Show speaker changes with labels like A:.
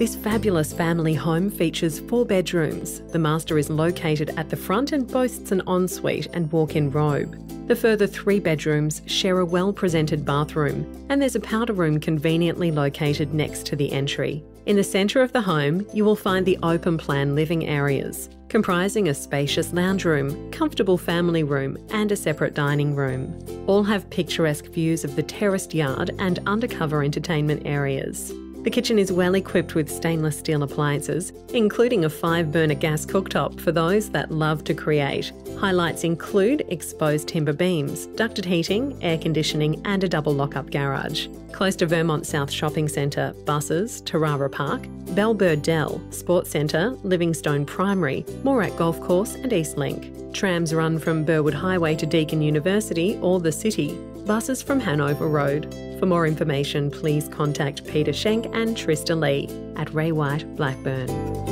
A: This fabulous family home features four bedrooms. The master is located at the front and boasts an ensuite and walk in robe. The further three bedrooms share a well presented bathroom, and there's a powder room conveniently located next to the entry. In the centre of the home, you will find the open plan living areas, comprising a spacious lounge room, comfortable family room, and a separate dining room. All have picturesque views of the terraced yard and undercover entertainment areas. The kitchen is well equipped with stainless steel appliances, including a five burner gas cooktop for those that love to create. Highlights include exposed timber beams, ducted heating, air conditioning, and a double lock up garage. Close to Vermont South Shopping Centre, buses, Terrara Park, Bellbird Dell, Sports Centre, Livingstone Primary, Morack Golf Course, and Eastlink. Trams run from Burwood Highway to Deakin University or the city. Buses from Hanover Road. For more information, please contact Peter Schenk and Trista Lee at Ray White Blackburn.